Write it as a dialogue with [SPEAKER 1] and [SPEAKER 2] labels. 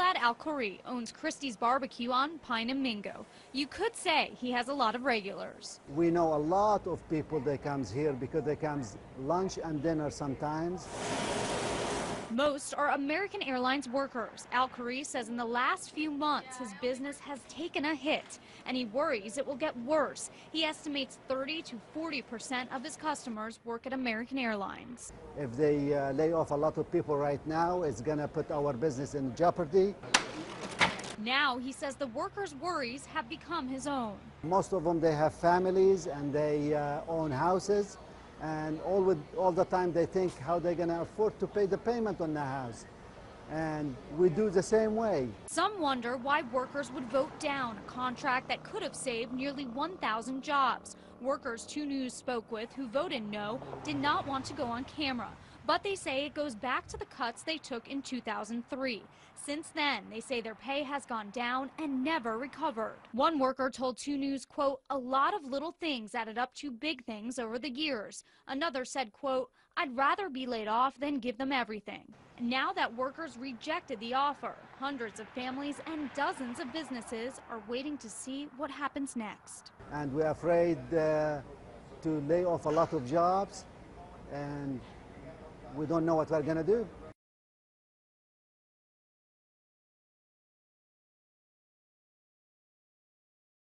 [SPEAKER 1] Al Khoury owns Christie's Barbecue on Pine and Mingo. You could say he has a lot of regulars.
[SPEAKER 2] We know a lot of people that comes here because they comes lunch and dinner sometimes.
[SPEAKER 1] Most are American Airlines workers. Al Khoury says in the last few months his business has taken a hit and he worries it will get worse. He estimates 30 to 40 percent of his customers work at American Airlines.
[SPEAKER 2] If they uh, lay off a lot of people right now, it's going to put our business in jeopardy.
[SPEAKER 1] Now he says the workers' worries have become his own.
[SPEAKER 2] Most of them, they have families and they uh, own houses. And all, with, all the time they think how they're going to afford to pay the payment on the house. And we do the same way.
[SPEAKER 1] Some wonder why workers would vote down a contract that could have saved nearly 1,000 jobs. Workers 2 News spoke with who voted no did not want to go on camera. But they say it goes back to the cuts they took in 2003. Since then, they say their pay has gone down and never recovered. One worker told 2 News, quote, a lot of little things added up to big things over the years. Another said, quote, I'd rather be laid off than give them everything. Now that workers rejected the offer, hundreds of families and dozens of businesses are waiting to see what happens next.
[SPEAKER 2] And we're afraid uh, to lay off a lot of jobs and we don't know what we're going to do.